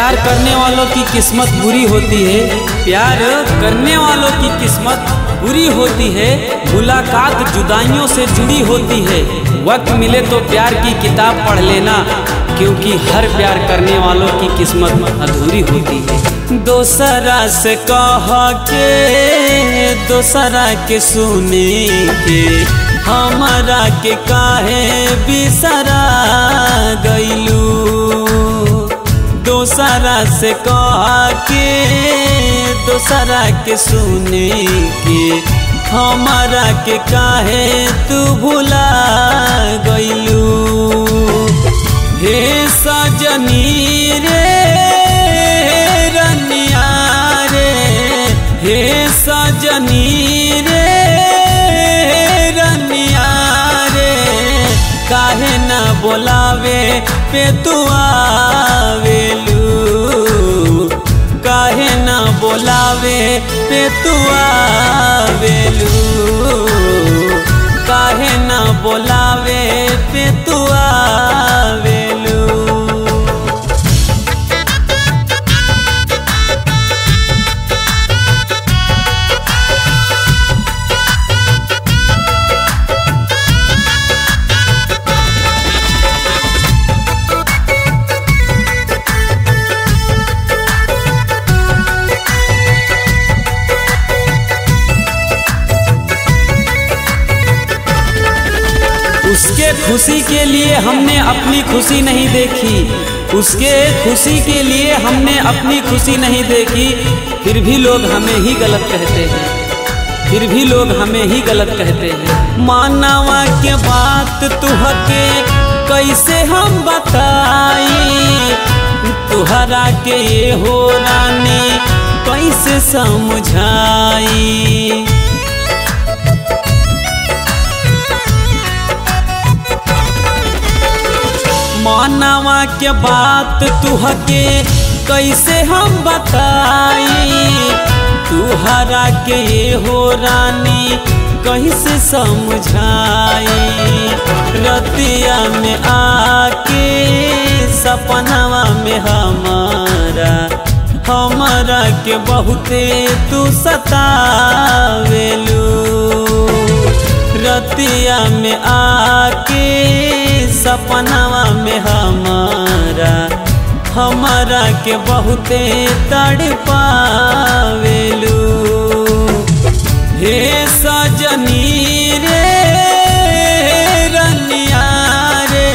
प्यार करने वालों की किस्मत बुरी होती है। प्यार करने वालों की किस्मत बुरी होती है। मुलाकात जुदाइयों से जुड़ी होती है। वक्त मिले तो प्यार की किताब पढ़ लेना, क्योंकि हर प्यार करने वालों की किस्मत अधूरी होती है। दोसरा से कह के, दोसरा के सुने के, हमारा के काहे बिसरा गईलू दोसरा से कह के दोसरा के सुने के हमारा के काहे तू भुला गईलू हे सजनी रे, रनिया रे, हे सजनी रे, काहे ना बोलावे पे तू आवेलू? बोलावे पे तू आवेलू खुशी के लिए हमने अपनी खुशी नहीं देखी। उसके खुशी के लिए हमने अपनी खुशी नहीं देखी। फिर भी लोग हमें ही गलत कहते हैं। फिर भी लोग हमें ही गलत कहते हैं। मानवा के बात तुहके कैसे हम बताई तुहरा के ये हो रानी, कैसे समझाई के बात तुहके कैसे हम बताई? तुहरा के हो रानी कैसे समझाई? रतिया में आके सपनवा में हमारा हमारा के बहुते तू सतावेलू। रतिया में आके सपनवा में हमारा हमारा के बहुते तड़ पावेलू। हे सजनी रे, रनिया रे,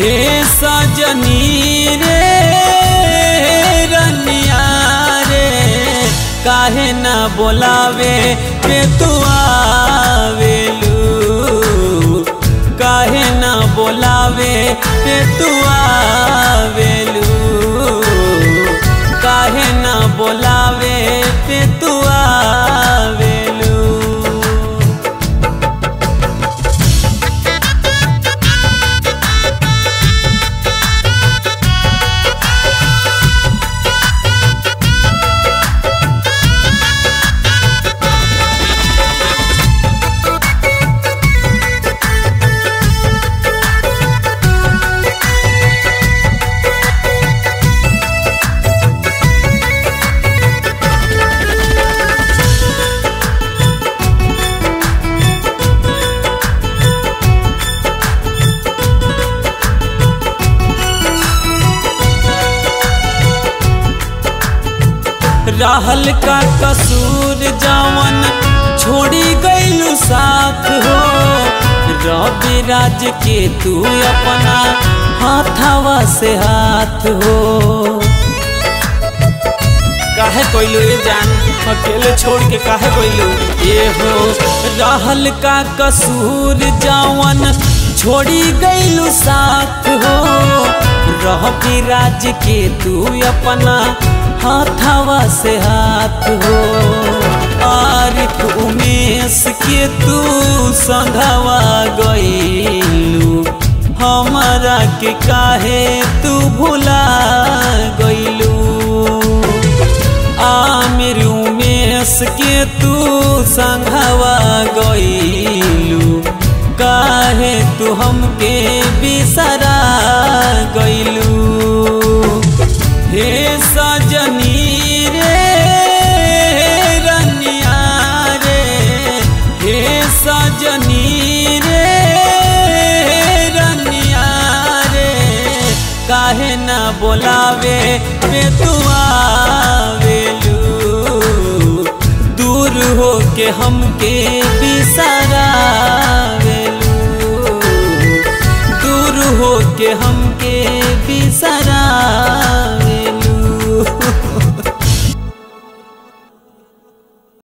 हे सजनी रे, रनिया रे, काहे ना बोलावे पे तू आवेलू पे तू आवेलू रहल का कसूर जवन छोड़ी गईलू साथ हो। रवि राज के तू अपना हाथवा से हाथ हो। काहे कोइलू ये जान? अकेले छोड़ के काहे कोइलू? ये हो रहल का कसूर जवन छोड़ी गईलू साथ हो। रवि राज के तू अपना हाथवा से हाथ हो। आरिफ उमेश के तू संघवा गईलू। हमारा के काहे तू भुला गईलू? आमिर उमेश के तू संघवा गईलू। काहे तू हमके बिसरा गईलू? हे रे रनिया रे रनिया काहे ना बोलावे पे तू दूर हो के हमके बिसरावेलू दूर हो के हम